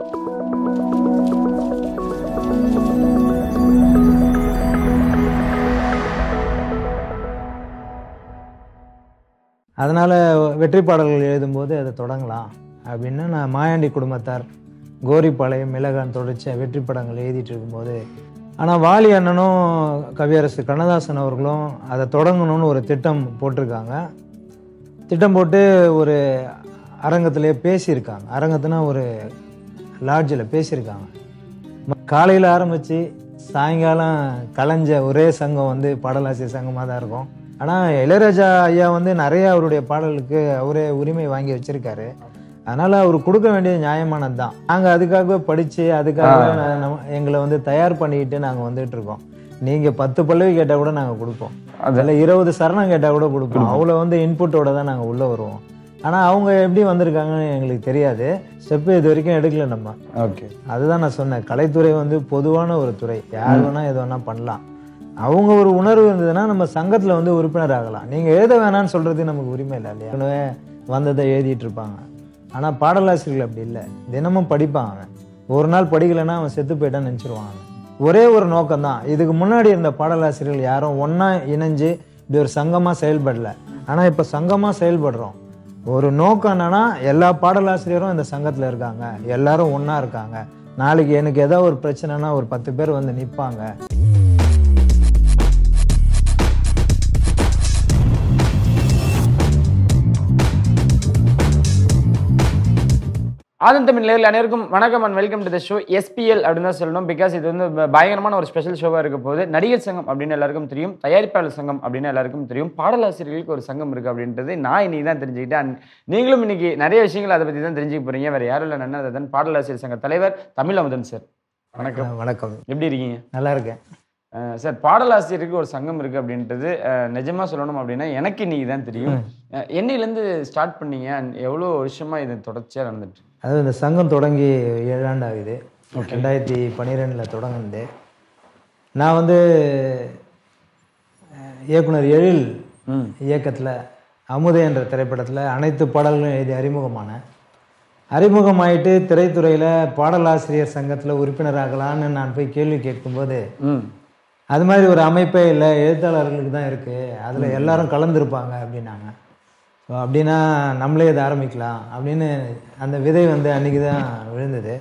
அதனால் வெற்றி பாடல்கள் எழுதும்போது அதை தொடங்கலாம் அப்படின்னு நான் மாயாண்டி குடும்பத்தார் கோரிப்பாளையம் மிளகான் தொடர்ச்சியாக வெற்றி படங்கள் எழுதிட்டு இருக்கும்போது ஆனால் வாலி அண்ணனும் கவியரசு கண்ணதாசன் அவர்களும் அதை தொடங்கணும்னு ஒரு திட்டம் போட்டிருக்காங்க. திட்டம் போட்டு ஒரு அரங்கத்திலே பேசியிருக்காங்க. அரங்கத்துனா ஒரு லாட்ஜில் பேசியிருக்காங்க. காலையில் ஆரம்பித்து சாயங்காலம் கலைஞ்ச ஒரே சங்கம் வந்து பாடலாசிரியர் சங்கமாக தான் இருக்கும். ஆனால் இளையராஜா ஐயா வந்து நிறைய அவருடைய பாடலுக்கு அவரே உரிமை வாங்கி வச்சிருக்காரு. அதனால் அவர் கொடுக்க வேண்டியது நியாயமானது தான். நாங்கள் அதுக்காகவே படித்து அதுக்காக நம்ம- எங்களை வந்து தயார் பண்ணிக்கிட்டு நாங்கள் வந்துட்டு இருக்கோம். நீங்கள் பத்து பல்லவி கேட்டால் கூட நாங்கள் கொடுப்போம். அதில் இருபது சரணம் கேட்டால் கூட கொடுப்போம். அவ்வளோ வந்து இன்புட்டோட தான் நாங்கள் உள்ளே வருவோம். ஆனால் அவங்க எப்படி வந்திருக்காங்கன்னு எங்களுக்கு தெரியாது. ஸ்டெப்பு இது வரைக்கும் எடுக்கல நம்ம. ஓகே அதுதான் நான் சொன்னேன். கலைத்துறை வந்து பொதுவான ஒரு துறை. யார் வேணா எது வேணா பண்ணலாம். அவங்க ஒரு உணர்வு இருந்ததுன்னா நம்ம சங்கத்துல வந்து உறுப்பினர் ஆகலாம். நீங்க எழுத வேணாம்னு சொல்றது நமக்கு உரிமை இல்லை இல்லையா? வந்ததை எழுதிட்டு இருப்பாங்க. ஆனா பாடலாசிரியர்கள் அப்படி இல்லை. தினமும் படிப்பான் அவன். ஒரு நாள் படிக்கலைன்னா அவன் செத்து போயிட்டான்னு நினச்சிருவான் ஒரே ஒரு நோக்கம் தான் இதுக்கு முன்னாடி இருந்த பாடலாசிரியர்கள் யாரும் ஒண்ணா இணைஞ்சு இப்படி ஒரு சங்கமா செயல்படல. ஆனா இப்ப சங்கமா செயல்படுறோம். ஒரு நோக்கம் என்னன்னா எல்லா பாடலாசிரியரும் இந்த சங்கத்துல இருக்காங்க. எல்லாரும் ஒன்றா இருக்காங்க. நாளைக்கு எனக்கு ஏதோ ஒரு பிரச்சனைனா ஒரு பத்து பேர் வந்து நிப்பாங்க. ஆதன் தமிழ் நேரில் அனைவருக்கும் வணக்கம் and welcome to the show SPL அப்படின்னு தான் சொல்லணும். பிகாஸ் இது வந்து பயங்கரமான ஒரு ஸ்பெஷல் ஷோவாக இருக்க போது நடிகர் சங்கம் அப்படின்னு எல்லாருக்கும் தெரியும். தயாரிப்பாளர் சங்கம் அப்படின்னு எல்லாருக்கும் தெரியும். பாடலாசிரியர்களுக்கு ஒரு சங்கம் இருக்குது அப்படின்றது நான் இன்னைக்கு தான் தெரிஞ்சுக்கிட்டேன். நீங்களும் இன்னைக்கு நிறைய விஷயங்கள் அதை பற்றி தான் தெரிஞ்சுக்க போறீங்க. வேற யாரும் இல்லை நன்னது தான் பாடலாசிரியர் சங்க தலைவர் தமிழ் அமுதன் சார். வணக்கம். வணக்கம். எப்படி இருக்கீங்க? நல்லா இருக்கேன். சார் பாடலாசிரியருக்கு ஒரு சங்கம் இருக்கு அப்படின்றது அஹ், நிஜமா சொல்லணும் அப்படின்னா எனக்கு இன்னைக்கு தான் தெரியும். என்னையிலேருந்து ஸ்டார்ட் பண்ணீங்க? எவ்வளோ வருஷமா இது தொடர்ச்சியாக நடந்துட்டு இருக்கு? அது இந்த சங்கம் தொடங்கி ஏழாண்டு ஆகுது. ரெண்டாயிரத்தி பன்னிரெண்டில் தொடங்குனது. நான் வந்து இயக்குனர் எழில் இயக்கத்தில் அமுதே என்ற திரைப்படத்தில் அனைத்து பாடல்களும் எழுதி அறிமுகமானேன். அறிமுகமாயிட்டு திரைத்துறையில் பாடலாசிரியர் சங்கத்தில் உறுப்பினராகலான்னு நான் போய் கேள்வி கேட்கும்போது அது மாதிரி ஒரு அமைப்பே இல்லை. எழுத்தாளர்களுக்கு தான் இருக்குது அதில் எல்லாரும் கலந்துருப்பாங்க அப்படின்னாங்க. ஸோ அப்படின்னா நம்மளே இதை ஆரம்பிக்கலாம் அப்படின்னு அந்த விதை வந்து அன்றைக்கி தான் விழுந்தது.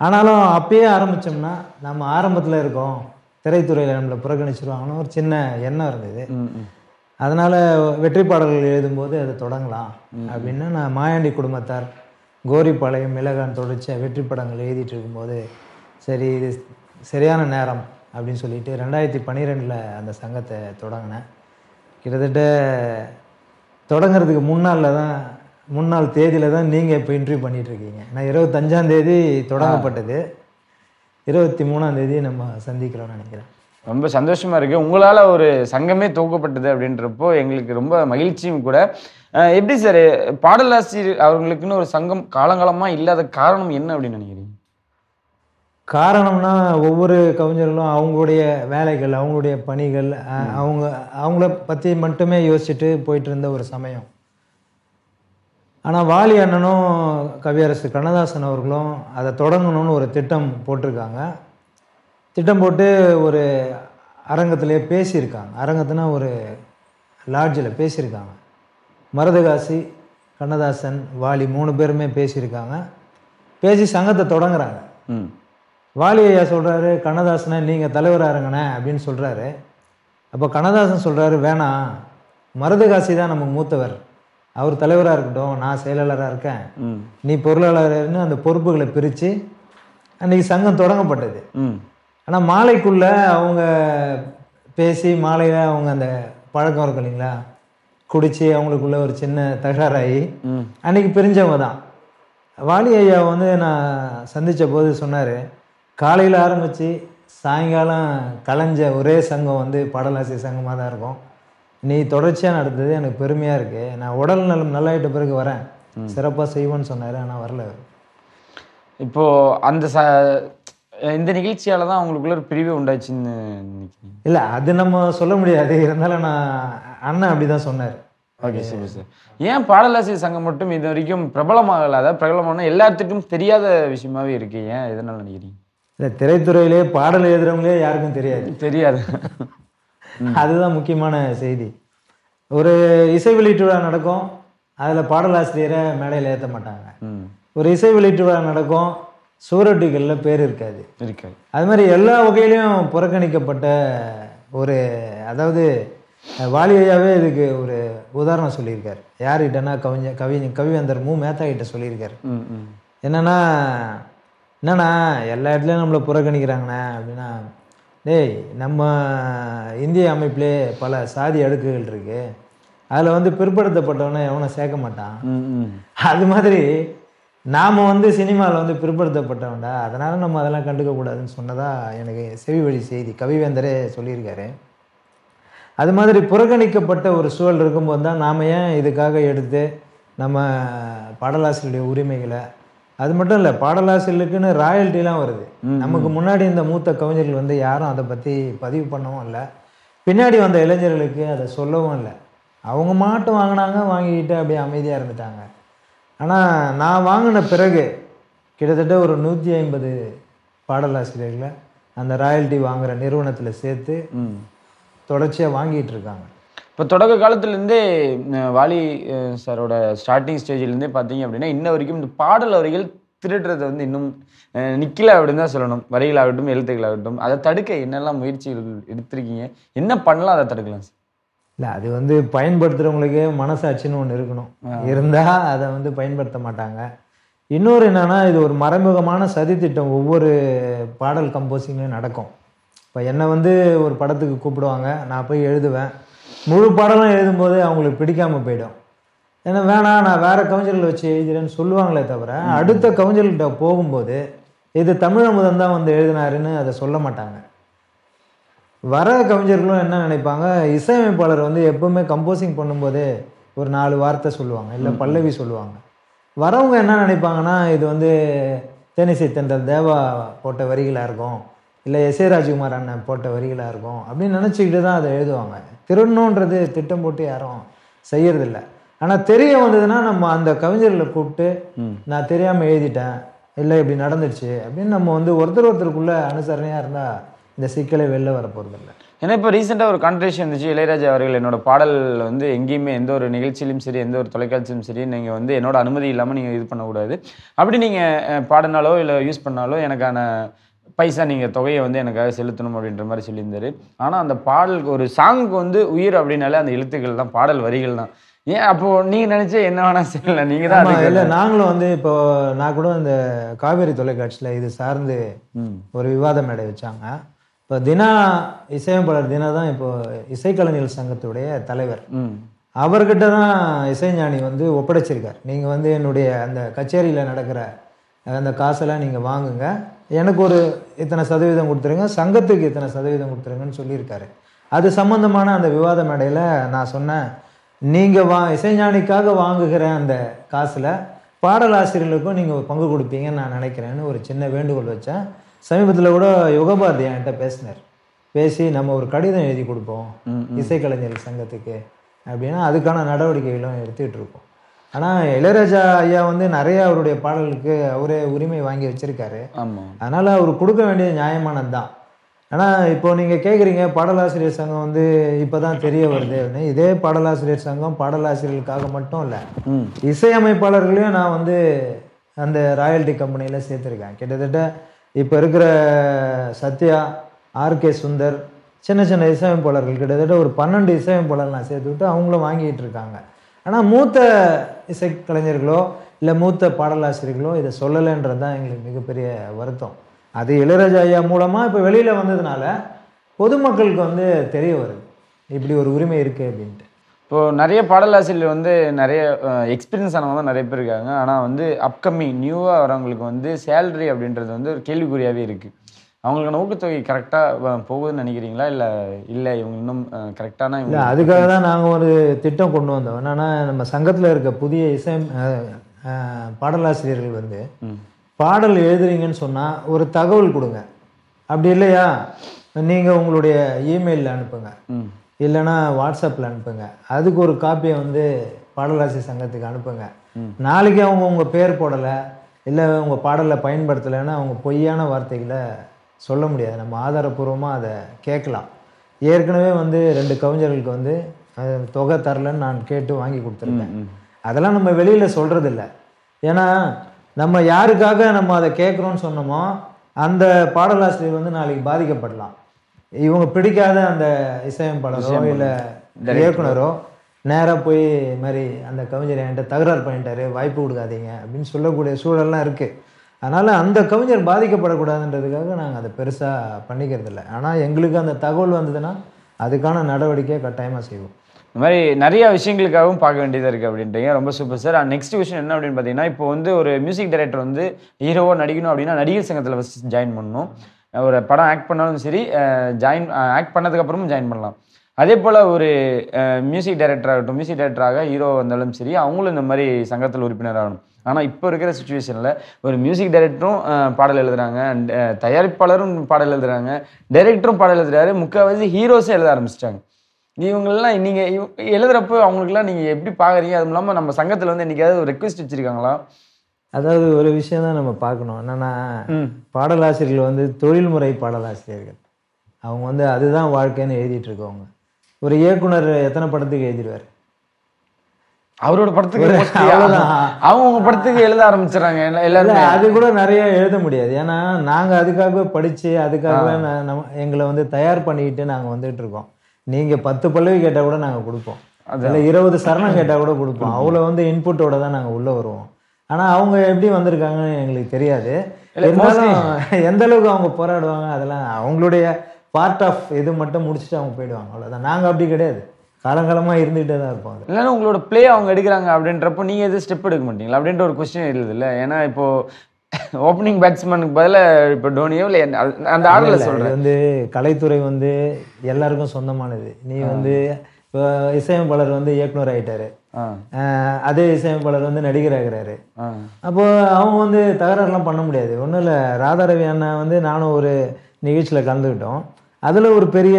ஆனாலும் அப்பயே ஆரம்பித்தோம்னா நம்ம ஆரம்பத்தில் இருக்கோம். திரைத்துறையில் நம்மளை புறக்கணிச்சிருவாங்கன்னு ஒரு சின்ன எண்ணம் இருந்தது. அதனால் வெற்றி பாடல்கள் எழுதும்போது அதை தொடங்கலாம் அப்படின்னு நான் மாயாண்டி குடும்பத்தார் கோரிப்பாளையம் மிளகான் தொடர்ச்சியாக வெற்றி படங்கள் எழுதிட்டு இருக்கும்போது சரி இது சரியான நேரம். அப்படின்னு சொல்லிட்டு ரெண்டாயிரத்தி பன்னிரெண்டில் அந்த சங்கத்தை தொடங்கினேன். கிட்டத்தட்ட தொடங்குறதுக்கு முன்னால் தான் முன்னாள் தேதியில் தான் நீங்கள் இப்போ இன்டர்வியூ பண்ணிகிட்ருக்கீங்க இருக்கீங்க நான் இருபத்தஞ்சாந்தேதி தொடங்கப்பட்டது. இருபத்தி மூணாந்தேதி நம்ம சந்திக்கிறோம்னு நினைக்கிறேன். ரொம்ப சந்தோஷமா இருக்கு. உங்களால ஒரு சங்கமே துவக்கப்பட்டது அப்படின்றப்போ எங்களுக்கு ரொம்ப மகிழ்ச்சியும் கூட. எப்படி சார் பாடலாசிரியர் அவர்களுக்குன்னு ஒரு சங்கம் காலங்காலமா இல்லாத காரணம் என்ன அப்படின்னு நினைக்கிறீங்க? காரணம்னா ஒவ்வொரு கவிஞர்களும் அவங்களுடைய வேலைகள் அவங்களுடைய பணிகள் அவங்க அவங்கள பற்றி மட்டுமே யோசிச்சுட்டு போயிட்டு இருந்த ஒரு சமயம். ஆனால் வாலி அண்ணனும் கவியரசு கண்ணதாசன் அவர்களும் அதை தொடங்கணும்னு ஒரு திட்டம் போட்டிருக்காங்க. திட்டம் போட்டு ஒரு அரங்கத்திலே பேசியிருக்காங்க. அரங்கத்துனா ஒரு லாட்ஜில் பேசியிருக்காங்க. மருதகாசி கண்ணதாசன் வாலி மூணு பேருமே பேசியிருக்காங்க. பேசி சங்கத்தை தொடங்குறாங்க. ம். வாலி ஐயா சொல்கிறாரு கண்ணதாசனை நீங்கள் தலைவராக இருங்கண்ணே அப்படின்னு சொல்கிறாரு அப்போ கண்ணதாசன் சொல்கிறாரு வேணாம் மருதகாசி தான் நமக்கு மூத்தவர். அவர் தலைவராக இருக்கட்டும் நான் செயலாளராக இருக்கேன். நீ பொருளாளர்னு அந்த பொறுப்புகளை பிரித்து அன்றைக்கி சங்கம் தொடங்கப்பட்டது. ஆனால் மாலைக்குள்ளே அவங்க பேசி மாலையில் அவங்க அந்த பழக்கம் இருக்கும் இல்லைங்களா? குடித்து அவங்களுக்குள்ள ஒரு சின்ன தகராறாகி ம். அன்னைக்கு பிரிஞ்சவங்க தான். வாலி ஐயா வந்து நான் சந்தித்த போது சொன்னார் காலையில் ஆரம்பித்து சாயங்காலம் கலைஞ்ச ஒரே சங்கம் வந்து பாடலாசிரியர் சங்கமாக தான் இருக்கும். நீ தொடர்ச்சியாக நடந்தது எனக்கு பெருமையாக இருக்குது நான் உடல் நலம் நல்லாயிட்ட பிறகு வரேன். சிறப்பாக செய்வேன்னு சொன்னார் ஆனால் வரல அவர். இப்போ அந்த ச இந்த நிகழ்ச்சியால தான் அவங்களுக்குள்ள ஒரு பிரிவு உண்டாச்சுன்னு இல்லை அது நம்ம சொல்ல முடியாது. இருந்தாலும் நான் அண்ணன் அப்படி தான் சொன்னார். ஓகே சூப்பர் சார் ஏன் பாடலாசிரியர் சங்கம் மட்டும் இது வரைக்கும் பிரபலமாகல? அதாவது பிரபலமான எல்லாத்துக்கும் தெரியாத விஷயமாவே இருக்கு. ஏன்? எதனால நினைக்கிறீங்க? இல்லை திரைத்துறையிலே பாடல் எழுதுறவங்களே யாருக்கும் தெரியாது. தெரியாது. அதுதான் முக்கியமான செய்தி. ஒரு இசை வெளியீட்டு விழா நடக்கும். அதில் பாடலாசிரியரை மேடையில் ஏற்ற மாட்டாங்க. ஒரு இசை வெளியீட்டு விழா நடக்கும். சுவரொட்டிகளில் பேர் இருக்காது. இருக்காது. அது மாதிரி எல்லா வகையிலையும் புறக்கணிக்கப்பட்ட ஒரு அதாவது வாலி ஐயாவே இதுக்கு ஒரு உதாரணம் சொல்லியிருக்காரு. யார்கிட்டனா கவிஞர் கவி கவிவேந்தர் மு. மேத்தா கிட்ட சொல்லியிருக்காரு. என்னன்னா என்னண்ணா எல்லா இடத்துலையும் நம்மளை புறக்கணிக்கிறாங்கண்ணே அப்படின்னா டேய் நம்ம இந்திய அமைப்பிலே பல சாதி அடுக்குகள் இருக்கு. அதில் வந்து பிற்படுத்தப்பட்டவனை எவனும் சேர்க்க மாட்டான். அது மாதிரி நாம் வந்து சினிமாவில் வந்து பிற்படுத்தப்பட்டவன்டா அதனால் நம்ம அதெல்லாம் கண்டுக்க கூடாதுன்னு சொன்னதா எனக்கு செவி வழி செய்தி கவிவேந்தரே சொல்லியிருக்காரு. அது மாதிரி புறக்கணிக்கப்பட்ட ஒரு சூழல் இருக்கும்போது தான் நாம் ஏன் இதுக்காக எடுத்து நம்ம பாடலாசிரியருடைய உரிமைகளை அது மட்டும் இல்லை பாடலாசிரியர்களுக்குன்னு ராயல்ட்டிலாம் வருது. நமக்கு முன்னாடி இந்த மூத்த கவிஞர்கள் வந்து யாரும் அதை பற்றி பதிவு பண்ணவும் இல்லை. பின்னாடி வந்த இளைஞர்களுக்கு அதை சொல்லவும் இல்லை. அவங்க மாட்டும் வாங்கினாங்க வாங்கிக்கிட்டு அப்படியே அமைதியாக இருந்துட்டாங்க. ஆனால் நான் வாங்கின பிறகு கிட்டத்தட்ட ஒரு நூற்றி ஐம்பது பாடலாசிரியர்களை அந்த ராயல்ட்டி வாங்குற நிறுவனத்தில் சேர்த்து தொடர்ச்சியாக வாங்கிட்டு இருக்காங்க. இப்போ தொடக்க காலத்துலேருந்தே வாலி சாரோட ஸ்டார்டிங் ஸ்டேஜ்லேருந்தே பார்த்தீங்க அப்படின்னா இன்ன வரைக்கும் இந்த பாடல் வரிகள் திருடுறது வந்து இன்னும் அஹ், நிக்கல அப்படின்னு தான் சொல்லணும். வரிகளாகட்டும் எழுத்துக்களாகட்டும். அதை தடுக்க என்னெல்லாம் முயற்சிகள் எடுத்திருக்கீங்க? என்ன பண்ணலாம் அதை தடுக்கலாம் சார்? இல்லை அது வந்து பயன்படுத்துகிறவங்களுக்கே மனசாட்சின்னு ஒன்று இருக்கணும். இருந்தால் அதை வந்து பயன்படுத்த மாட்டாங்க. இன்னொரு என்னன்னா இது ஒரு மறைமுகமான சதித்திட்டம் ஒவ்வொரு பாடல் கம்போசிங்லையும் நடக்கும். இப்போ என்னை வந்து ஒரு படத்துக்கு கூப்பிடுவாங்க. நான் போய் எழுதுவேன். முழு பாடலும் எழுதும்போது அவங்களுக்கு பிடிக்காமல் போயிடும். ஏன்னா வேணாம் நான் வேற கவிஞர்கள் வச்சு எழுதுறேன்னு சொல்லுவாங்களே தவிர அடுத்த கவிஞர்கள்ட்ட போகும்போது இது தமிழமுதன் தான் வந்து எழுதினாருன்னு அதை சொல்ல மாட்டாங்க. வர கவிஞர்களும் என்ன நினைப்பாங்க இசையமைப்பாளர் வந்து எப்பவுமே கம்போசிங் பண்ணும்போதே ஒரு நாலு வார்த்தை சொல்லுவாங்க இல்லை பல்லவி சொல்லுவாங்க. வரவங்க என்ன நினைப்பாங்கன்னா இது வந்து தேனிசை தென்றல் தேவா போட்ட வரிகளாக இருக்கும் இல்லை எஸ் ஏ ராஜ்குமார் அண்ணன் போட்ட வரிகளாக இருக்கும் அப்படின்னு நினச்சிக்கிட்டு தான் அதை எழுதுவாங்க. திருடணுன்றது திட்டம் போட்டு யாரும் செய்யறதில்ல. ஆனால் தெரிய வந்ததுன்னா நம்ம அந்த கவிஞர்களை கூப்பிட்டு நான் தெரியாமல் எழுதிட்டேன். இல்லை இப்படி நடந்துடுச்சு. அப்படின்னு நம்ம வந்து ஒருத்தர் ஒருத்தருக்குள்ள அனுசரணையாக இருந்தால் இந்த சிக்கலை வெளில வர போகிறதில்ல ஏன்னா இப்போ ரீசெண்டாக ஒரு கான்ட்ரேஷன் இருந்துச்சு. இளையராஜா அவர்கள் என்னோட பாடல் வந்து எங்கேயுமே எந்த ஒரு நிகழ்ச்சியிலும் சரி எந்த ஒரு தொலைக்காட்சியிலும் சரி நீங்கள் வந்து என்னோட அனுமதி இல்லாமல் நீங்கள் இது பண்ணக்கூடாது. அப்படி நீங்கள் பாடினாலோ இல்லை யூஸ் பண்ணாலோ எனக்கான பைசா நீங்கள் தொகையை வந்து எனக்காக செலுத்தணும் அப்படின்ற மாதிரி சொல்லியிருந்தாரு. ஆனால் அந்த பாடலுக்கு ஒரு சாங்குக்கு வந்து உயிர் அப்படின்னாலே அந்த எழுத்துக்கள் தான் பாடல் வரிகள் தான். ஏன் அப்போ நீங்க நினைச்ச என்ன வேணா செய்யல நீங்க தான் இல்லை நாங்களும் வந்து இப்போ நான் கூட இந்த காவேரி தொலைக்காட்சியில் இது சார்ந்து ஒரு விவாத மேடை வச்சாங்க. இப்போ தினா இசையமைப்பாளர் தினா தான் இப்போ இசைக்கலைஞர்கள் சங்கத்துடைய தலைவர். அவர்கிட்ட தான் இசைஞானி வந்து ஒப்படைச்சிருக்கார். நீங்கள் வந்து என்னுடைய அந்த கச்சேரியில் நடக்கிற அந்த காசெல்லாம் நீங்கள் வாங்குங்க. எனக்கு ஒரு இத்தனை சதவீதம் கொடுத்துருங்க சங்கத்துக்கு இத்தனை சதவீதம் கொடுத்துருங்கன்னு சொல்லியிருக்காரு. அது சம்பந்தமான அந்த விவாத மேடையில் நான் சொன்னேன் நீங்கள் வா இசைஞானிக்காக வாங்குகிற அந்த காசில் பாடலாசிரியர்களுக்கும் நீங்கள் பங்கு கொடுப்பீங்கன்னு நான் நினைக்கிறேன்னு ஒரு சின்ன வேண்டுகோள் வச்சேன். சமீபத்தில் கூட யுகபாரதி என்கிட்ட பேசினார். பேசி நம்ம ஒரு கடிதம் எழுதி கொடுப்போம் ம், இசைக்கலைஞர்கள் சங்கத்துக்கு அப்படின்னா அதுக்கான நடவடிக்கைகளும் எடுத்துக்கிட்டு இருக்கோம். ஆனால் இளையராஜா ஐயா வந்து நிறைய அவருடைய பாடலுக்கு அவரே உரிமை வாங்கி வச்சிருக்காரு. அதனால் அவர் கொடுக்க வேண்டியது நியாயமானது தான் ஆனால் இப்போ நீங்கள் கேட்குறீங்க பாடலாசிரியர் சங்கம் வந்து இப்போ தான் தெரிய வருது அப்படின்னு. இதே பாடலாசிரியர் சங்கம் பாடலாசிரியர்களுக்காக மட்டும் இல்லை இசையமைப்பாளர்களையும் நான் வந்து அந்த ராயல்டி கம்பெனியில் சேர்த்துருக்கேன். கிட்டத்தட்ட இப்போ இருக்கிற சத்யா ஆர்கே சுந்தர் சின்ன சின்ன இசையமைப்பாளர்கள் கிட்டத்தட்ட ஒரு பன்னெண்டு இசையமைப்பாளர் நான் சேர்த்து விட்டு அவங்களும் வாங்கிட்டு இருக்காங்க. ஆனால் மூத்த இசை கலைஞர்களோ இல்லை மூத்த பாடலாசிரியர்களோ இதை சொல்லலைன்றது தான் எங்களுக்கு மிகப்பெரிய வருத்தம். அது இளையராஜா ஐயா மூலமாக இப்போ வெளியில் வந்ததுனால பொதுமக்களுக்கு வந்து தெரிய வருது. இப்படி ஒரு உரிமை இருக்குது அப்படின்ட்டு. இப்போது நிறைய பாடலாசிரியர் வந்து நிறைய எக்ஸ்பீரியன்ஸ் ஆனவங்க தான் நிறைய பேர் இருக்காங்க. ஆனால் வந்து அப்கமிங் நியூவாக வரவங்களுக்கு வந்து சேல்ரி அப்படின்றது வந்து ஒரு கேள்விக்குறியாகவே இருக்குது அவங்களுக்கான ஊக்கத்தொகை கரெக்டாக போகுதுன்னு நினைக்கிறீங்களா? இல்லை இல்லை இவங்க இன்னும் கரெக்டான இல்லை அதுக்காக தான் நாங்கள் ஒரு திட்டம் கொண்டு வந்தோம். என்னன்னா நம்ம சங்கத்தில் இருக்க புதிய இசை பாடலாசிரியர்கள் வந்து பாடல் எழுதுறீங்கன்னு சொன்னால் ஒரு தகவல் கொடுங்க. அப்படி இல்லையா? நீங்கள் உங்களுடைய இமெயிலில் அனுப்புங்க. இல்லைன்னா வாட்ஸ்அப்பில் அனுப்புங்க. அதுக்கு ஒரு காப்பியை வந்து பாடலாசி சங்கத்துக்கு அனுப்புங்க. நாளைக்கு அவங்க உங்கள் பேர் போடலை இல்லை உங்கள் பாடலில் பயன்படுத்தலைன்னா அவங்க பொய்யான வார்த்தைகளை சொல்ல முடியாது. நம்ம ஆதாரப்பூர்வமாக அதை கேட்கலாம். ஏற்கனவே வந்து ரெண்டு கவிஞர்களுக்கு வந்து தொகை தரலன்னு நான் கேட்டு வாங்கி கொடுத்துருக்கேன். அதெல்லாம் நம்ம வெளியில் சொல்கிறதில்ல ஏன்னா நம்ம யாருக்காக நம்ம அதை கேட்குறோன்னு சொன்னோமோ அந்த பாடலாசிரியர் வந்து நாளைக்கு பாதிக்கப்படலாம். இவங்க பிடிக்காத அந்த இசையமைப்பாளரோ இல்லை இயக்குனரோ நேராக போய் இது மாதிரி அந்த கவிஞர் என்கிட்ட தகராறு பண்ணிட்டாரு வாய்ப்பு கொடுக்காதீங்க அப்படின்னு சொல்லக்கூடிய சூழல்லாம் இருக்குது அதனால் அந்த கவிஞர் பாதிக்கப்படக்கூடாதுன்றதுக்காக நாங்கள் அதை பெருசாக பண்ணிக்கிறது இல்லை ஆனால் எங்களுக்கு அந்த தகவல் வந்ததுன்னா அதுக்கான நடவடிக்கையை கட்டாயமாக செய்வோம். இந்த மாதிரி நிறைய விஷயங்களுக்காகவும் பார்க்க வேண்டியதாக இருக்குது அப்படின்றீங்க. ரொம்ப சூப்பர் சார் நெக்ஸ்ட் விஷயம் என்ன அப்படின்னு பார்த்தீங்கன்னா இப்போ வந்து ஒரு மியூசிக் டைரக்டர் வந்து ஹீரோவாக நடிக்கணும் அப்படின்னா நடிகர் சங்கத்தில் ஃபஸ்ட் ஜாயின் பண்ணணும். ஒரு படம் ஆக்ட் பண்ணாலும் சரி ஜாயின் ஆக்ட் பண்ணதுக்கப்புறமும் ஜாயின் பண்ணலாம். அதே போல் ஒரு மியூசிக் டைரக்டர் ஆகட்டும் மியூசிக் டைரக்டராக ஹீரோ வந்தாலும் சரி அவங்களும் இந்த மாதிரி சங்கத்தில் உறுப்பினர் ஆகணும். ஆனால் இப்போ இருக்கிற சுச்சுவேஷனில் ஒரு மியூசிக் டைரக்டரும் பாடல் அஹ், தயாரிப்பாளரும் பாடல் எழுதுறாங்க. டைரக்டரும் பாடல் எழுதுறாரு. முக்கால்வாசி ஹீரோஸே எழுத ஆரம்பிச்சிட்டாங்க. இவங்களெல்லாம் நீங்கள் எழுதுறப்போ அவங்களுக்குலாம் நீங்கள் எப்படி பார்க்குறீங்க அதுவும் இல்லாமல் நம்ம சங்கத்தில் வந்து என்னைக்காவது ஒரு ரெக்வஸ்ட் வச்சுருக்காங்களா? அதாவது ஒரு விஷயம் தான் நம்ம பார்க்கணும். என்னென்னா பாடலாசிரியர்கள் வந்து தொழில்முறை பாடலாசிரியர்கள். அவங்க வந்து அதுதான் வாழ்க்கைன்னு எழுதிட்டு இருக்கவங்க. ஒரு இயக்குனர் எத்தனை படத்துக்கு எழுதிடுவார்? அவரோட படத்துக்கு அவ்வளவுதான். அவங்க உங்க படத்துக்கு எழுத ஆரம்பிச்சிடறாங்க எல்லா- எல்லாருமே. அது கூட நிறைய எழுத முடியாது. ஏன்னா நாங்கள் அதுக்காகவே படித்து அதுக்காகவே நா- நம்ம எங்களை வந்து தயார் பண்ணிக்கிட்டு நாங்கள் வந்துட்டு இருக்கோம் நீங்கள் பத்து பல்லவி கேட்டால் கூட நாங்கள் கொடுப்போம். அதில் இருபது சரணம் கேட்டால் கூட கொடுப்போம். அவ்வளோ வந்து இன்புட்டோட தான் நாங்கள் உள்ளே வருவோம். ஆனால் அவங்க எப்படி வந்திருக்காங்கன்னு எங்களுக்கு தெரியாது. இருந்தாலும் எந்த அளவுக்கு அவங்க போராடுவாங்க அதெல்லாம் அவங்களுடைய பார்ட் ஆஃப் இது மட்டும் முடிச்சுட்டு அவங்க போயிடுவாங்க. அவ்வளோதான் நாங்கள் அப்படி கிடையாது. காலங்காலமாக இருந்துகிட்டே தான் இருப்போம் அது இல்லைன்னா உங்களோட ப்ளே அவங்க எடுக்கிறாங்க அப்படின்றப்போ நீங்கள் எதுவும் ஸ்டெப் எடுக்க மாட்டீங்களா? அப்படின்ற ஒரு கொஸ்டின் எழுதுது இல்லை? ஏன்னா இப்போ ஓப்பனிங் பேட்ஸ்மேனுக்கு பதிலாக இப்போ டோனியோ இல்லை அந்த- ஆர்டரில் சொல்கிறேன் வந்து கலைத்துறை வந்து எல்லாருக்கும் சொந்தமானது. நீ வந்து இப்போ இசையமைப்பாளர் வந்து இயக்குனர் ஆயிட்டாரு. ஆ. அஹ் அதே இசையமைப்பாளர் வந்து நடிகர் ஆகிறாரு. ஆ. அப்போ அவங்க வந்து தகராறுலாம் பண்ண முடியாது. ஒன்றும் இல்லை ராதாரவி அண்ணன் வந்து நானும் ஒரு நிகழ்ச்சியில் கலந்துக்கிட்டோம். அதில் ஒரு பெரிய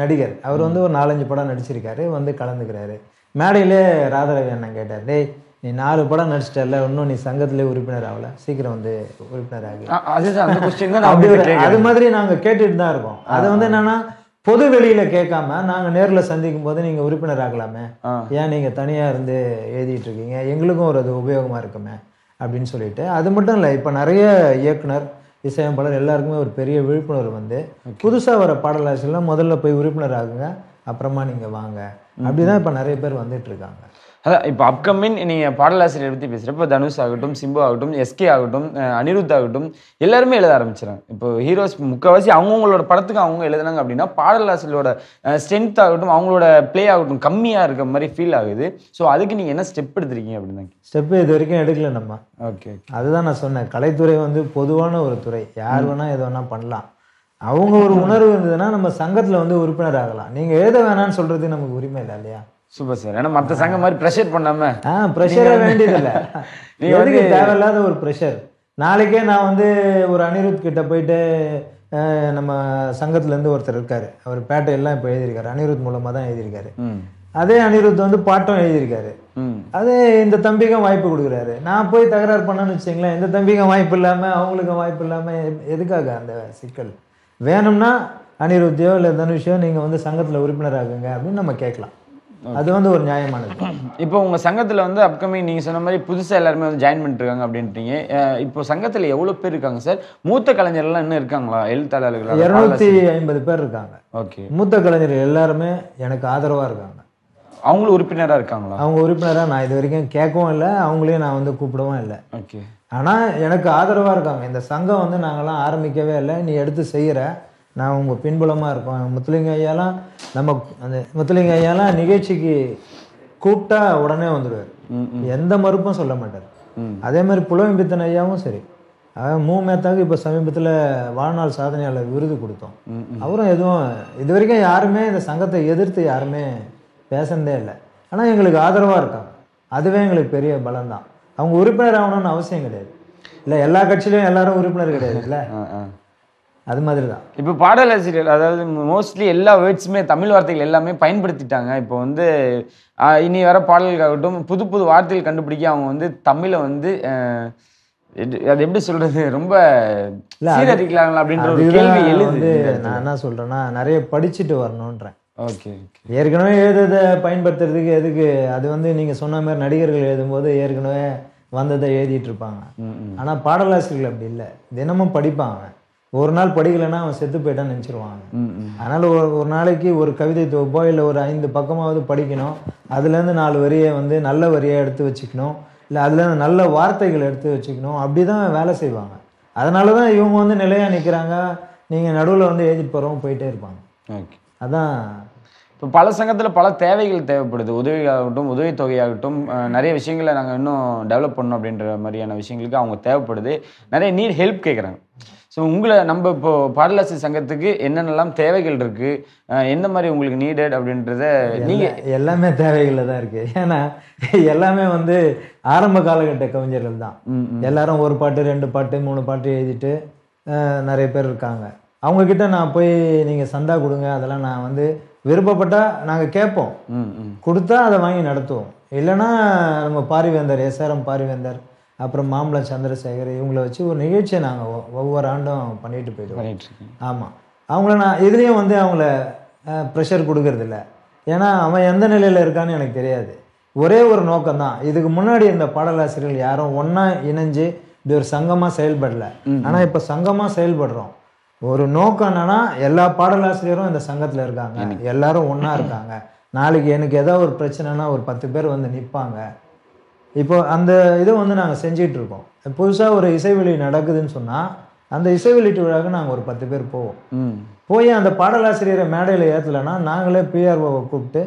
நடிகர். அவர் வந்து ஒரு நாலஞ்சு படம் நடிச்சிருக்காரு வந்து கலந்துக்கிறாரு. மேடையிலே ராதாரவி அண்ணன் கேட்டார் டேய் நீ நாலு படம் நடிச்சிட்டல இன்னும் நீ சங்கத்திலே உறுப்பினர் ஆகல. சீக்கிரம் வந்து உறுப்பினர் ஆகி. அதுதான் அது மாதிரி நாங்க கேட்டுட்டு தான் இருக்கோம். அது வந்து என்னன்னா பொது வெளியில கேட்காம நாங்க நேர்ல சந்திக்கும் போது நீங்க உறுப்பினர் ஆகலாமே. ஏன் நீங்க தனியா இருந்து எழுதிட்டு இருக்கீங்க? எங்களுக்கும் ஒரு அது உபயோகமா இருக்குமே அப்படின்னு சொல்லிட்டு. அது மட்டும் இல்லை இப்போ நிறைய இயக்குனர் இசையமைப்பாளர் எல்லாருக்குமே ஒரு பெரிய விழிப்புணர்வு வந்து புதுசா வர பாடலாசிரியர்லாம் முதல்ல போய் உறுப்பினர் ஆகுங்க அப்புறமா நீங்க வாங்க. அப்படிதான் இப்போ நிறைய பேர் வந்துட்டு இருக்காங்க. அதான் இப்போ அப்கமிங் நீங்கள் பாடலாசிரியர் பற்றி பேசுகிறப்ப தனுஷ் ஆகட்டும் சிம்பு ஆகட்டும் எஸ்கே ஆகட்டும் அனிருத் ஆகட்டும் எல்லாருமே எழுத ஆரம்பிச்சிடறாங்க இப்போ ஹீரோஸ் முக்கால்வாசி அவங்கவுங்களோட படத்துக்கு அவங்க எழுதுனாங்க அப்படின்னா பாடலாசிரியரோட ஸ்ட்ரென்த் ஆகட்டும் அவங்களோட ப்ளே ஆகட்டும் கம்மியாக இருக்க மாதிரி ஃபீல் ஆகுது. ஸோ அதுக்கு நீங்கள் என்ன ஸ்டெப் எடுத்திருக்கீங்க அப்படின்னு ஸ்டெப்பு இது வரைக்கும் எடுக்கல நம்ம. ஓகே அதுதான் நான் சொன்னேன். கலைத்துறை வந்து பொதுவான ஒரு துறை. யார் வேணா எது வேணா பண்ணலாம். அவங்க ஒரு உணர்வு இருந்ததுன்னா நம்ம சங்கத்துல வந்து உறுப்பினர் ஆகலாம். நீங்க எழுத வேணாம்னு சொல்றது நமக்கு உரிமை இல்லை இல்லையா? சூப்பர் சார் ஏன்னா மற்ற சங்கம் மாதிரி ப்ரெஷர் பண்ணாமல் ஆ ப்ரெஷரே வேண்டியதில்லை. நீங்க எதுக்கு தேவையில்லாத ஒரு ப்ரெஷர் நாளைக்கே நான் வந்து ஒரு அனிருத் கிட்ட போயிட்டு நம்ம சங்கத்துல இருந்து ஒருத்தர் இருக்காரு. அவர் பேட்டையெல்லாம் இப்போ எழுதியிருக்காரு. அனிருத் மூலமா தான் எழுதியிருக்காரு. அதே அனிருத் வந்து பாட்டும் எழுதியிருக்காரு. அதே இந்த தம்பிக்கும் வாய்ப்பு கொடுக்குறாரு. நான் போய் தகராறு பண்ணேன்னு வச்சுங்களேன் இந்த தம்பிக்கும் வாய்ப்பு இல்லாமல் அவங்களுக்கும் வாய்ப்பு இல்லாமல் எதுக்காக அந்த சிக்கல்? வேணும்னா அனிருத்தியோ இல்லை தனுஷோ நீங்கள் வந்து சங்கத்தில் உறுப்பினர் ஆகுங்க அப்படின்னு நம்ம கேட்கலாம். அது வந்து ஒரு நியாயமானது. இப்போ உங்க சங்கத்துல வந்து அப்கமிங் நீங்க சொன்ன மாதிரி புதுசா எல்லாருமே வந்து ஜாயின் பண்ணிருக்காங்க அப்படின்றீங்க. அஹ் இப்போ சங்கத்துல எவ்வளவு பேர் இருக்காங்க சார்? மூத்த கலைஞர்லாம் இன்னும் இருக்காங்களா? எழுத்தாளர்கள் இரநூத்தி ஐம்பது பேர் இருக்காங்க. ஓகே மூத்த கலைஞர்கள் எல்லாருமே எனக்கு ஆதரவாக இருக்காங்க. அவங்களும் உறுப்பினரா இருக்காங்களா? அவங்க உறுப்பினராக நான் இது வரைக்கும் கேட்கவும் இல்லை அவங்களையும் நான் வந்து கூப்பிடவும் இல்லை. ஓகே ஆனால் எனக்கு ஆதரவாக இருக்காங்க. இந்த சங்கம் வந்து நாங்கள்லாம் ஆரம்பிக்கவே இல்லை நீ எடுத்து செய்கிற நான் உங்கள் பின்புலமாக இருக்கோம். முத்துலிங்க ஐயாலாம் நம்ம அந்த முத்துலிங்க ஐயாலாம் நிகழ்ச்சிக்கு கூப்பிட்டா உடனே வந்துடுவார். எந்த மறுப்பும் சொல்ல மாட்டார். அதே மாதிரி புலவம்பித்தன் ஐயாவும் சரி. மூ. மேத்தாக்கு இப்போ சமீபத்தில் வாழ்நாள் சாதனையாளர் விருது கொடுத்தோம். அவரும் எதுவும் இது வரைக்கும் யாருமே இந்த சங்கத்தை எதிர்த்து யாருமே பேசுனதே இல்லை. ஆனால் எங்களுக்கு ஆதரவாக இருக்காங்க. அதுவே எங்களுக்கு பெரிய பலம் தான் அவங்க உறுப்பினர் ஆகணும்னு அவசியம் கிடையாது. இல்லை எல்லா கட்சியிலையும் எல்லாரும் உறுப்பினர் கிடையாது இல்லை? அது மாதிரி தான் இப்போ பாடலாசிரியர் அதாவது மோஸ்ட்லி எல்லா வேர்ட்ஸுமே தமிழ் வார்த்தைகள் எல்லாமே பயன்படுத்திட்டாங்க. இப்போ வந்து இனி வர பாடல்களாகட்டும் புது புது வார்த்தைகள் கண்டுபிடிக்க அவங்க வந்து தமிழை வந்து அது எப்படி சொல்றது? ரொம்ப சீரடிக்கலாங்களா அப்படின்ற ஒரு கேள்வி எழுது நான் என்ன சொல்கிறேன்னா நிறைய படிச்சுட்டு வரணுன்றேன். ஓகே ஏற்கனவே எழுதுறதை பயன்படுத்துறதுக்கு எதுக்கு? அது வந்து நீங்கள் சொன்ன மாதிரி நடிகர்கள் எழுதும்போது ஏற்கனவே வந்ததை எழுதிட்டு இருப்பாங்க. ஆனால் பாடலாசிரியர்கள் அப்படி இல்லை. தினமும் படிப்பாங்க. ஒரு நாள் படிக்கலைன்னா அவன் செத்து போயிட்டான்னு நினச்சிருவாங்க. அதனால் ஒரு ஒரு நாளைக்கு ஒரு கவிதை தொகுப்போ இல்லை ஒரு ஐந்து பக்கமாவது படிக்கணும். அதுலேருந்து நாலு வரியை வந்து நல்ல வரியை எடுத்து வச்சுக்கணும். இல்லை அதுலேருந்து நல்ல வார்த்தைகள் எடுத்து வச்சுக்கணும். அப்படி தான் வேலை செய்வாங்க. அதனால தான் இவங்க வந்து நிலையாக நிற்கிறாங்க நீங்கள் நடுவில் வந்து எழுதிட்டு போகிறவங்க போயிட்டே இருப்பாங்க. ஓகே. அதான். இப்போ பல சங்கத்தில் பல தேவைகள் தேவைப்படுது. உதவியாகட்டும் உதவித்தொகையாகட்டும் நிறைய விஷயங்களை நாங்கள் இன்னும் டெவலப் பண்ணணும் அப்படின்ற மாதிரியான விஷயங்களுக்கு அவங்க தேவைப்படுது. நிறைய நீட் ஹெல்ப் கேட்குறாங்க ஸோ உங்களை நம்ம இப்போ பாடலாசிரியர் சங்கத்துக்கு என்னென்னலாம் தேவைகள் இருக்குது எந்த மாதிரி உங்களுக்கு நீடட் அப்படின்றத நீங்கள் எல்லா- எல்லாமே தேவைகளில் தான் இருக்குது ஏன்னா எல்லாமே வந்து ஆரம்ப காலகட்ட கவிஞர்கள் தான். எல்லாரும் ஒரு பாட்டு ரெண்டு பாட்டு மூணு பாட்டு எழுதிட்டு நிறைய பேர் இருக்காங்க. அவங்கக்கிட்ட நான் போய் நீங்கள் சந்தா கொடுங்க அதெல்லாம் நான் வந்து விருப்பப்பட்டால் நாங்கள் கேட்போம். கொடுத்தா அதை வாங்கி நடத்துவோம். இல்லைன்னா நம்ம பாரிவேந்தர் எஸ்ஆர்எம் பாரிவேந்தர் அப்புறம் மாம்பழம் சந்திரசேகர் இவங்கள வச்சு ஒரு நிகழ்ச்சியை நாங்கள் ஒவ்வொரு ஆண்டும் பண்ணிட்டு போயிடுவோம். ஆமாம் அவங்கள நான் இதுலேயும் வந்து அவங்கள ப்ரெஷர் கொடுக்கறதில்ல. ஏன்னா அவன் எந்த நிலையில் இருக்கான்னு எனக்கு தெரியாது. ஒரே ஒரு நோக்கம் தான் இதுக்கு முன்னாடி இந்த பாடலாசிரியர்கள் யாரும் ஒன்றா இணைஞ்சு இப்படி ஒரு சங்கமாக செயல்படல. ஆனால் இப்போ சங்கமாக செயல்படுறோம். ஒரு நோக்கம் என்னன்னா எல்லா பாடலாசிரியரும் இந்த சங்கத்தில் இருக்காங்க. எல்லாரும் ஒன்றா இருக்காங்க. நாளைக்கு எனக்கு ஏதோ ஒரு பிரச்சனைனா ஒரு பத்து பேர் வந்து நிற்பாங்க இப்போ அந்த இதை வந்து நாங்கள் செஞ்சிட்டு இருக்கோம் புதுசாக ஒரு இசை வெளி நடக்குதுன்னு சொன்னால் அந்த இசை வெளியீட்டு விழாவுக்கு நாங்கள் ஒரு பத்து பேர் போவோம். போய் அந்த பாடலாசிரியரை மேடையில் ஏற்றலைன்னா நாங்களே பிஆர்ஓவை கூப்பிட்டு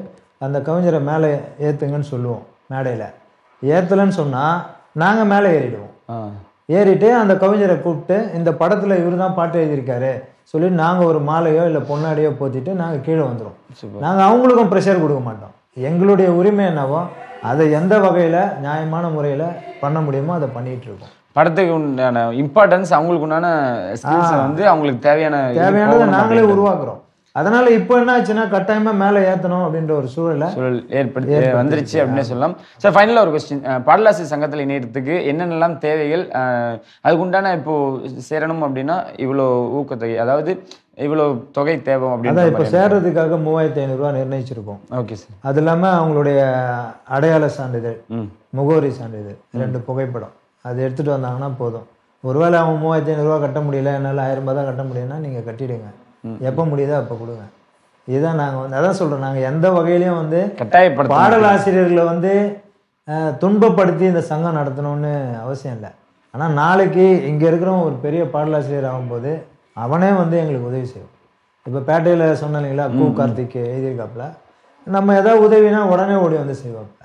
அந்த கவிஞரை மேலே ஏற்றுங்கன்னு சொல்லுவோம் மேடையில். ஏற்றலைன்னு சொன்னால் நாங்கள் மேலே ஏறிடுவோம். ஏறிட்டு அந்த கவிஞரை கூப்பிட்டு இந்த படத்தில் இவர் தான் பாட்டு எழுதியிருக்காரு சொல்லி நாங்கள் ஒரு மாலையோ இல்லை பொன்னாடியோ போத்திட்டு நாங்கள் கீழே வந்துடுவோம் சூப்பர். நாங்கள் அவங்களுக்கும் ப்ரெஷர் கொடுக்க மாட்டோம். எங்களுடைய உரிமை என்னவோ அதை எந்த வகையில் நியாயமான முறையில் பண்ண முடியுமோ அதை பண்ணிட்டு இருக்கோம். படத்துக்கு உண்டான இம்பார்ட்டன்ஸ் அவங்களுக்கு உண்டான ஸ்கில்ஸை வந்து அவங்களுக்கு தேவையான தேவையானதை நாங்களே. உருவாக்குறோம். அதனால இப்போ என்ன ஆச்சுன்னா கட்டாயமாக மேலே ஏற்றணும் அப்படின்ற ஒரு சூழலை சூழல் ஏற்படுத்தி வந்துருச்சு அப்படின்னு சொல்லலாம். சார் ஃபைனலாக ஒரு கொஸ்டின் பாடலாசி சங்கத்தில் இணையத்துக்கு என்னென்னலாம் தேவைகள் அதுக்குண்டான இப்போ சேரணும் அப்படின்னா இவ்வளோ ஊக்கத்தொகை அதாவது இவ்வளோ தொகை தேவை அப்படின்னு இப்போ சேர்றதுக்காக மூவாயிரத்தி ஐநூறுரூவா நிர்ணயிச்சிருக்கோம். ஓகே சார் அது இல்லாமல் அவங்களுடைய அடையாள சான்றிதழ் முகவரி சான்றிதழ் ரெண்டு புகைப்படம். அது எடுத்துகிட்டு வந்தாங்கன்னா போதும். ஒருவேளை அவங்க மூவாயிரத்தி ஐநூறுரூவா கட்ட முடியல என்னால் ஆயிரம் ரூபாய் தான் கட்ட முடியும்னா நீங்கள் கட்டிடுங்க. எப்போ முடியுதோ அப்போ கொடுங்க. இதுதான் நாங்கள் வந்து அதான் சொல்கிறோம் நாங்கள் எந்த வகையிலையும் வந்து கட்டாயப்படுத்த பாடலாசிரியர்களை வந்து அஹ், துன்பப்படுத்தி இந்த சங்கம் நடத்தணும்னு அவசியம் இல்லை. ஆனால் நாளைக்கு இங்கே இருக்கிறவன் ஒரு பெரிய பாடலாசிரியர் ஆகும்போது அவனே வந்து எங்களுக்கு உதவி செய்யும் இப்போ பேட்டையில் சொன்னேன் இல்லைங்களா கு கார்த்திக் எழுதியிருக்காப்புல. நம்ம ஏதாவது உதவினா உடனே ஓடி வந்து செய்வாப்புல.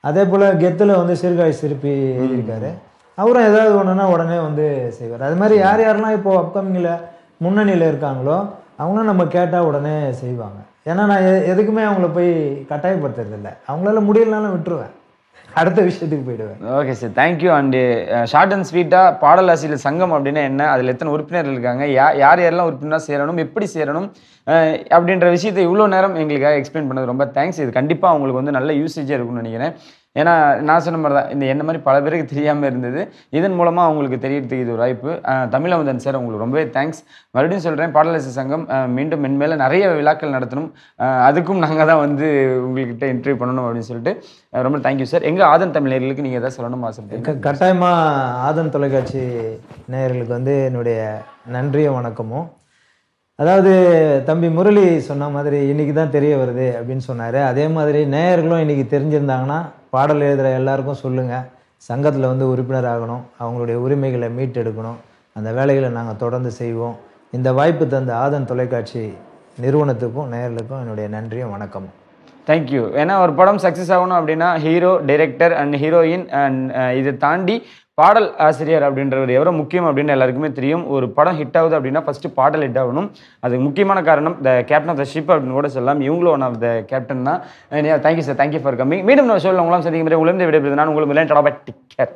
அதே போல் கெத்தில் வந்து சிறுகாய் சிற்பி எழுதியிருக்காரு. அவரும் ஏதாவது ஒன்றுனா உடனே வந்து செய்வார். அது மாதிரி யார் யாரெல்லாம் இப்போ அப்கமிங்கில் முன்னணியில் இருக்காங்களோ அவங்களும் நம்ம கேட்டால் உடனே செய்வாங்க. ஏன்னா நான் எ- எதுக்குமே அவங்கள போய் கட்டாயப்படுத்துறது இல்லை அவங்களால முடியலனாலும் விட்டுருவேன். அடுத்த விஷயத்துக்கு போயிடுவேன். Okay sir thank you and short and ஸ்வீட்டாக பாடலாசிரியர் சங்கம் அப்படின்னா என்ன? அதில் எத்தனை உறுப்பினர்கள் இருக்காங்க? யா யார் யாரெல்லாம் உறுப்பினராக சேரணும்? எப்படி சேரணும்? Uh, அப்படின்ற விஷயத்தை இவ்வளோ நேரம் எங்களுக்காக எக்ஸ்பிளைன் பண்ணது ரொம்ப தேங்க்ஸ் இது கண்டிப்பாக உங்களுக்கு வந்து நல்ல யூசேஜாக இருக்கும்னு நினைக்கிறேன். ஏன்னா நான் சொன்ன மாதிரி தான் இந்த என்ன மாதிரி பல பேருக்கு தெரியாமல் இருந்தது. இதன் மூலமாக அவங்களுக்கு தெரியறதுக்கு இது ஒரு வாய்ப்பு. அஹ், தமிழமுதன் சார் உங்களுக்கு ரொம்பவே தேங்க்ஸ் மறுபடியும் சொல்கிறேன் பாடலாசி சங்கம் மீண்டும் மென்மேலே நிறைய விழாக்கள் நடத்தணும். அதுக்கும் நாங்கள் தான் வந்து உங்கள்கிட்ட இன்டர்வியூ பண்ணணும் அப்படின்னு சொல்லிட்டு ரொம்ப தேங்க்யூ சார் எங்கள் ஆதன் தமிழர்களுக்கு நீங்கள் எதாவது சொல்லணும் ஆசைப்பட்டீங்க கட்டாயமாக ஆதன் தொலைக்காட்சி நேயர்களுக்கு வந்து என்னுடைய நன்றியும் வணக்கமும். அதாவது தம்பி முரளி சொன்ன மாதிரி இன்னைக்கு தான் தெரிய வருது அப்படின்னு சொன்னார். அதே மாதிரி நேயர்களும் இன்னைக்கு தெரிஞ்சிருந்தாங்கன்னா பாடல் எழுதுகிற எல்லாருக்கும் சொல்லுங்கள் சங்கத்தில் வந்து உறுப்பினர் ஆகணும். அவங்களுடைய உரிமைகளை மீட்டெடுக்கணும். அந்த வேலைகளை நாங்கள் தொடர்ந்து செய்வோம். இந்த வாய்ப்பு தந்த ஆதன் தொலைக்காட்சி நிறுவனத்துக்கும் நேயர்களுக்கும் என்னுடைய நன்றியும் வணக்கமும். தேங்க்யூ ஏன்னா ஒரு படம் சக்ஸஸ் ஆகணும் அப்படின்னா hero director and heroine and இதை தாண்டி பாடல் ஆசிரியர் அப்படின்றவர் எவ்வளோ முக்கியம் அப்படின்னு எல்லாருக்குமே தெரியும். ஒரு படம் ஹிட் ஆகுது அப்படின்னா ஃபஸ்ட்டு பாடல் ஹிட் ஆகணும். அதுக்கு முக்கியமான காரணம் the captain of the ship அப்படின்னு கூட சொல்லலாம். இவங்களும் ஒன் ஆஃப் த கேப்டன் தான். Thank you sir thank you for coming மீண்டும் நான் சொல்ல உங்களாம் சந்திக்கும் உங்களிருந்து விடைபெறுது நான் உங்களுக்கு டிக்கர்